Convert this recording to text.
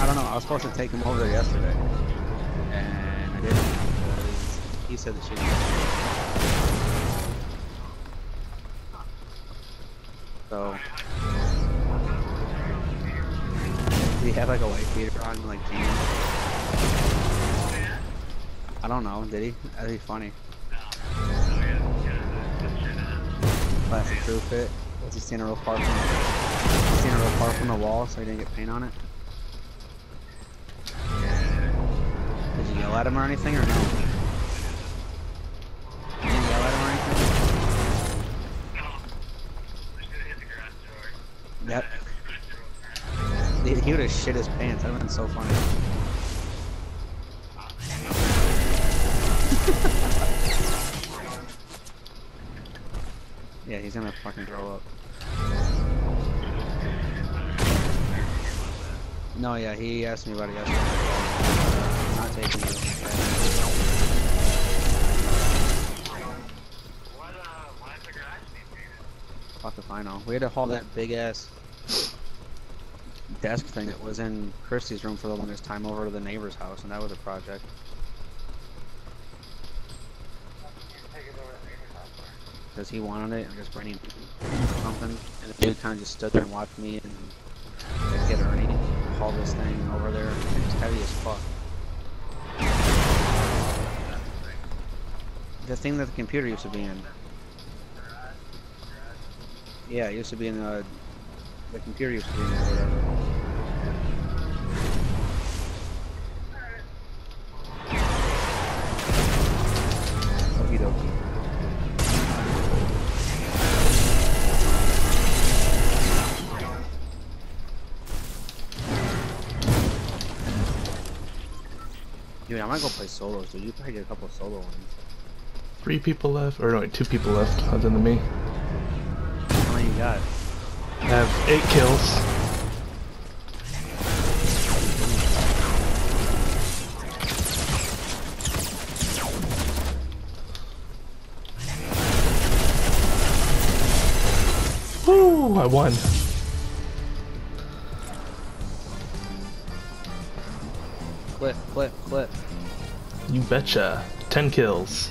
I don't know. I was supposed to take him over there yesterday, and I didn't because he said the shit. So he had like a white beater on, like jeans. I don't know. Did he? That'd be funny. Plastic crew fit. Was he standing real far from? Standing real far from the wall so he didn't get paint on it? Did you yell at him or anything or no? Yep. He, he would have shit his pants. That would have been so funny. yeah, he's gonna fucking throw up. No, yeah, he asked me about it yesterday. Taking it. Fuck if I know. We had to haul that big ass desk thing that was in Christie's room for the longest time over to the neighbor's house, and that was a project. Because he wanted it, and just bringing something, and the dude kind of just stood there and watched me and get Ernie haul this thing over there. It was heavy as fuck. The thing that the computer used to be in. Yeah, it used to be in the the computer used to be in there whatever. Dude, I might go play solos, dude. You probably get a couple solo ones. Three people left, or no, wait, two people left, other than me. How many you got? I have eight kills. Woo! I won. Clip, clip, clip. You betcha. Ten kills.